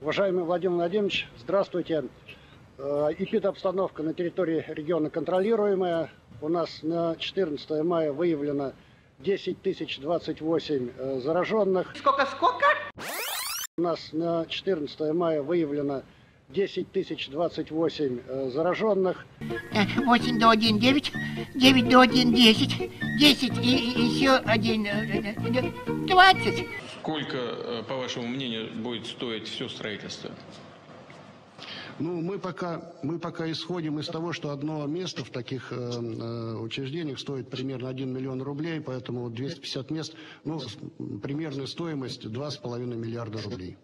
Уважаемый Владимир Владимирович, здравствуйте. Э, Эпидобстановка на территории региона контролируемая. У нас на 14 мая выявлено 10 тысяч 28 э, зараженных. Сколько-сколько? У нас на 14 мая выявлено 10 тысяч 28 э, зараженных. 8 до 1, 9, 9 до 1, 10, 10 и, и еще один, э, э, 20. Сколько, э, по вашему мнению, будет стоить все строительство? Ну, мы пока, мы пока исходим из того, что одно место в таких э, э учреждениях стоит примерно 1 миллион рублей, поэтому 250 мест, ну, примерная стоимость 2,5 миллиарда рублей.